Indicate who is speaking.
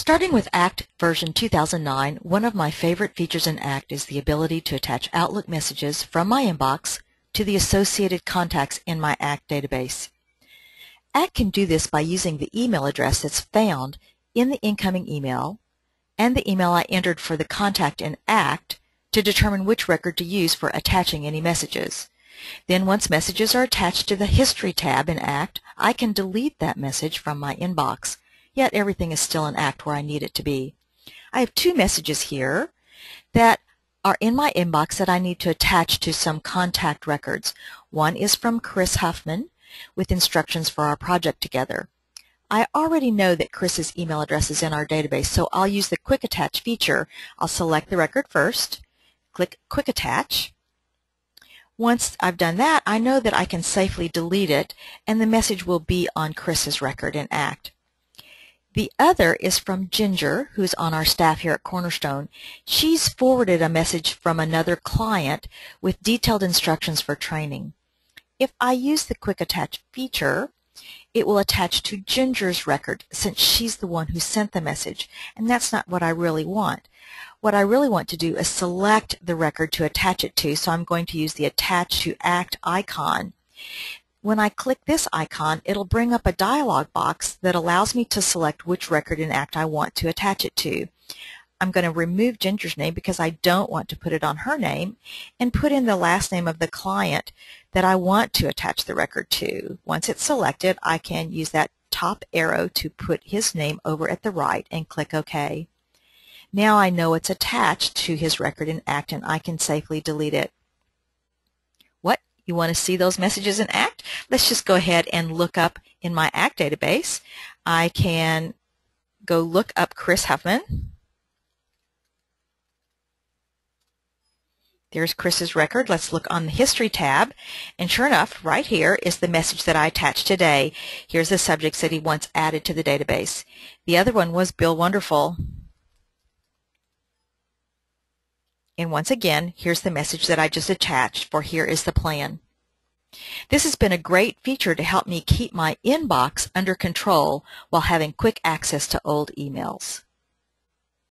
Speaker 1: Starting with ACT version 2009, one of my favorite features in ACT is the ability to attach Outlook messages from my inbox to the associated contacts in my ACT database. ACT can do this by using the email address that's found in the incoming email and the email I entered for the contact in ACT to determine which record to use for attaching any messages. Then once messages are attached to the History tab in ACT, I can delete that message from my inbox yet everything is still in ACT where I need it to be. I have two messages here that are in my inbox that I need to attach to some contact records. One is from Chris Huffman with instructions for our project together. I already know that Chris's email address is in our database, so I'll use the Quick Attach feature. I'll select the record first, click Quick Attach. Once I've done that, I know that I can safely delete it, and the message will be on Chris's record in ACT. The other is from Ginger, who's on our staff here at Cornerstone. She's forwarded a message from another client with detailed instructions for training. If I use the Quick Attach feature, it will attach to Ginger's record since she's the one who sent the message, and that's not what I really want. What I really want to do is select the record to attach it to, so I'm going to use the Attach to Act icon. When I click this icon, it'll bring up a dialog box that allows me to select which record in ACT I want to attach it to. I'm going to remove Ginger's name because I don't want to put it on her name and put in the last name of the client that I want to attach the record to. Once it's selected, I can use that top arrow to put his name over at the right and click OK. Now I know it's attached to his record in ACT and I can safely delete it. You want to see those messages in ACT? Let's just go ahead and look up in my ACT database. I can go look up Chris Huffman. There's Chris's record. Let's look on the History tab. And sure enough, right here is the message that I attached today. Here's the subjects that he once added to the database. The other one was Bill Wonderful. And once again, here's the message that I just attached, for here is the plan. This has been a great feature to help me keep my inbox under control while having quick access to old emails.